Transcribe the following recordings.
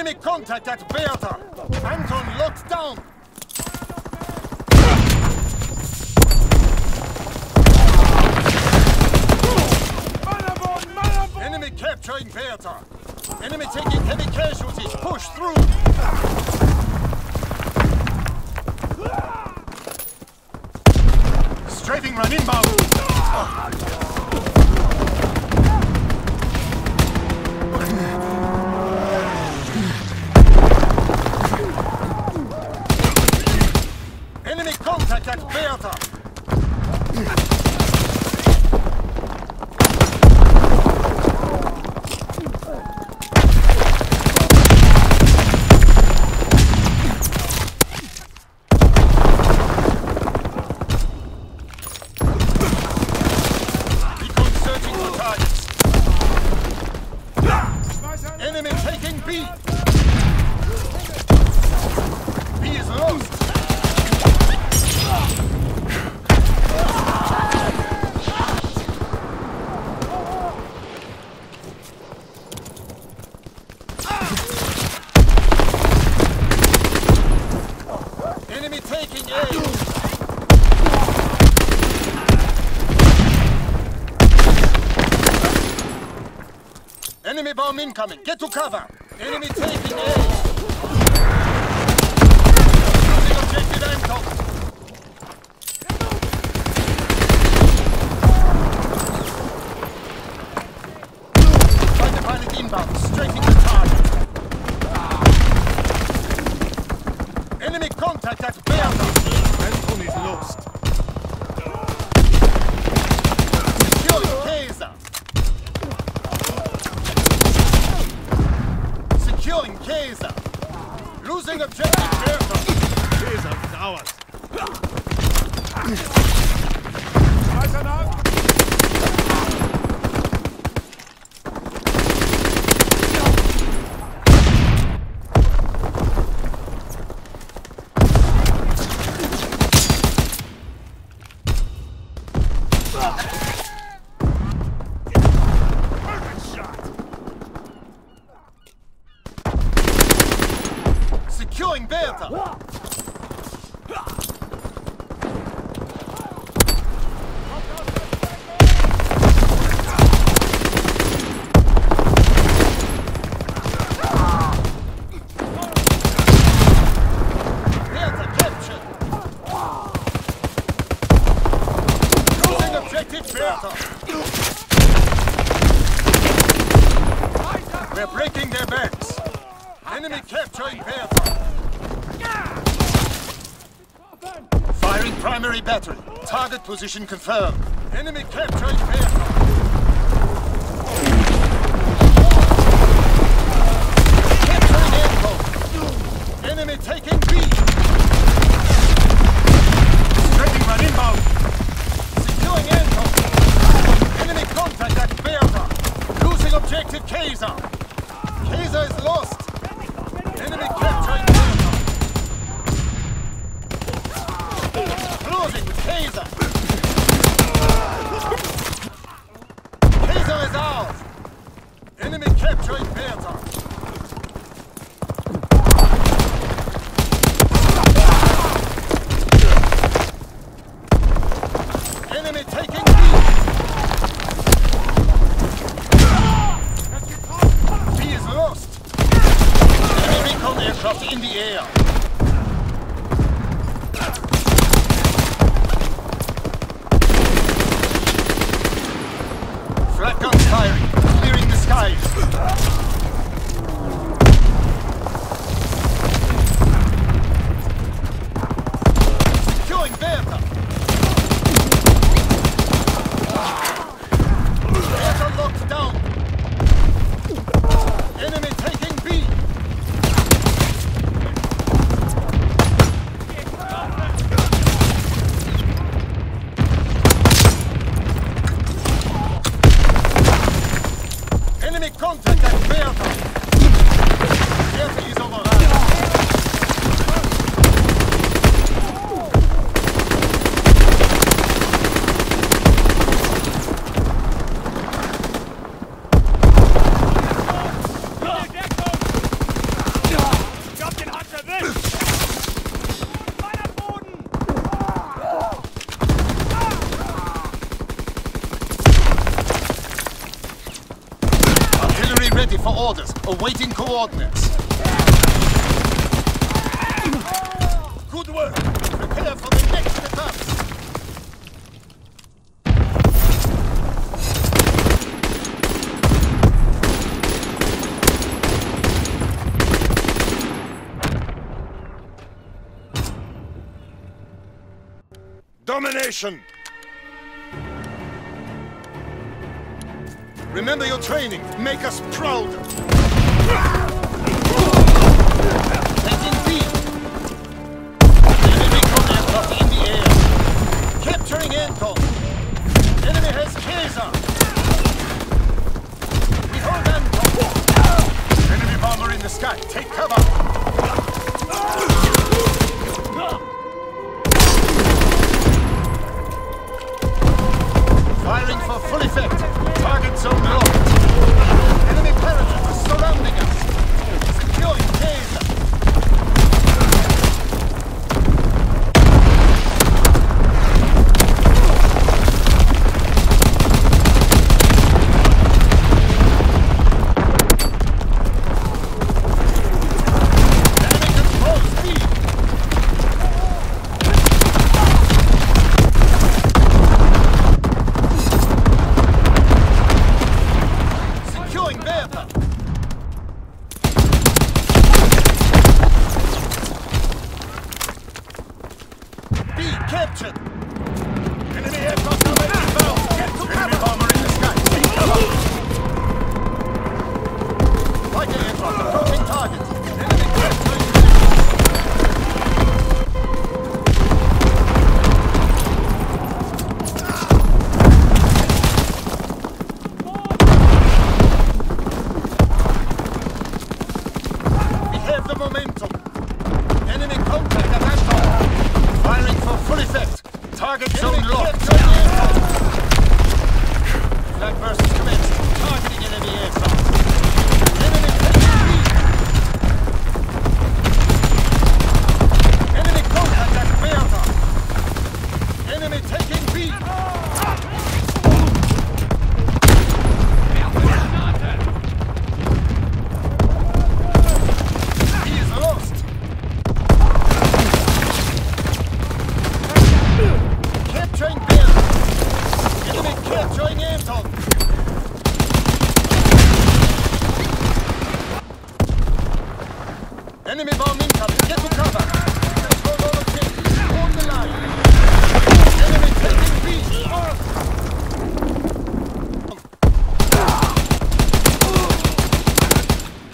Enemy contact at Bertha. Anton locked down. Enemy capturing Bertha. Enemy taking heavy casualties. Push through. Strafing run inbound. Enemy bomb incoming. Get to cover. Enemy taking A. Losing objective Anton. Pilot inbound. Strafing the target. Enemy contact at Bertha. Anton is lost. Securing Kaiser. Securing Kaiser. Losing objective is ours. Securing Bertha. Bertha captured. Losing objective Bertha. We're breaking their backs. Enemy capturing Bertha. Primary battery. Target position confirmed. Enemy. Capturing Echo. Enemy taking B. Strafing run inbound. Securing Echo. Enemy contact at Bertha. Losing objective Kaiser. Kaiser is lost. Enemy capturing Bertha. Closing with Kaiser. Kaiser is ours. Enemy capturing Bertha. In the air. ready for orders, awaiting coordinates. Good work! Prepare for the next attack! Domination! Remember your training. Make us proud. That's indeed, feet. Enemy combat in the air. Capturing Anton. Enemy has Kazan. We hold Anton. Enemy bomber in the sky. Take cover.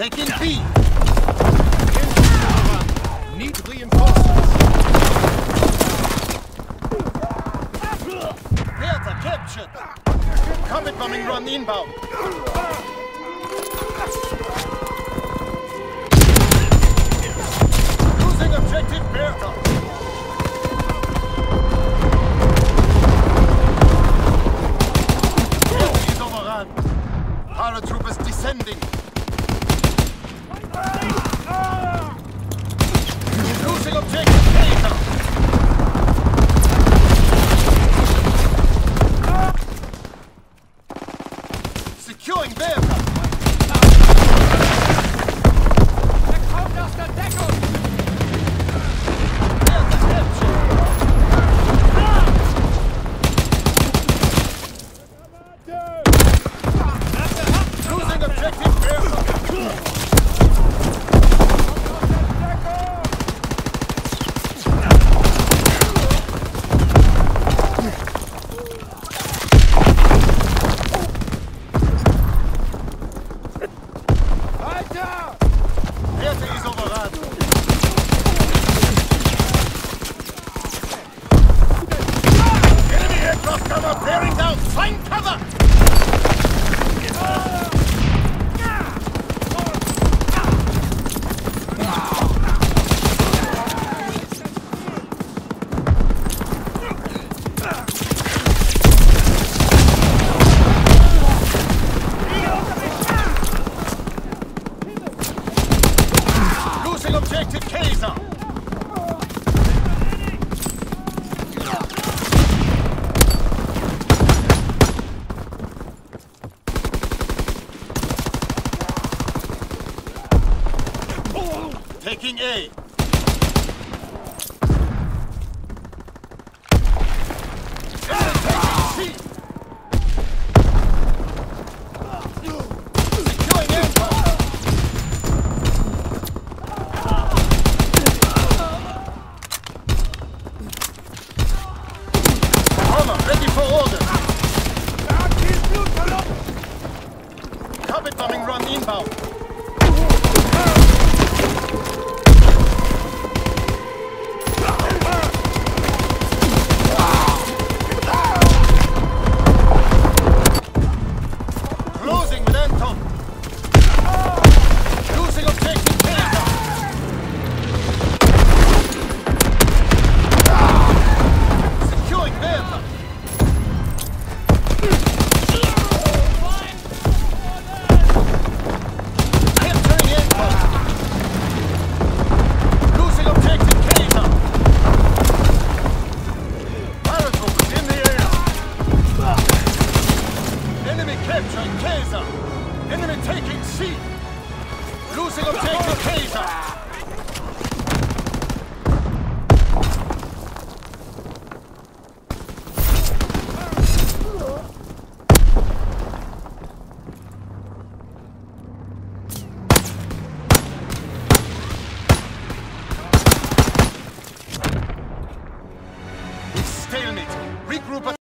Taking B. Need reinforcements. Theater captured. Comet bombing run inbound. Losing objective Kaiser. Taking A.